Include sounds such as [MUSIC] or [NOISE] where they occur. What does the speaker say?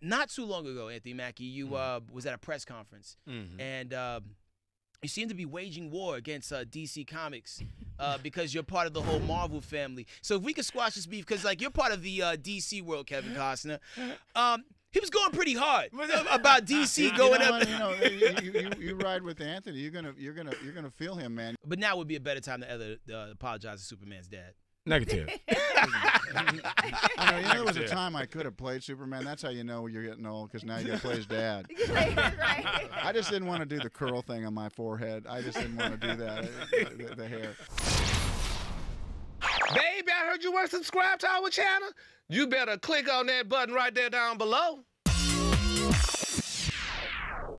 not too long ago, Anthony Mackie, you uh, was at a press conference, Mhm. and uh, you seem to be waging war against uh, DC Comics uh, [LAUGHS] because you're part of the whole Marvel family. So if we could squash this beef, because like you're part of the uh, DC world, Kevin Costner. Um, he was going pretty hard about DC You going know up. you, know, you, you, you ride with Anthony. You're gonna you're gonna you're gonna feel him, man. But now would be a better time to ever uh, apologize to Superman's dad. Negative. [LAUGHS] I know, you know, there was a time I could have played Superman. That's how you know you're getting old, because now you got to play his dad. [LAUGHS] right. I just didn't want to do the curl thing on my forehead. I just didn't want to do that. The, the hair. Baby, I heard you want to subscribe to our channel. You better click on that button right there down below.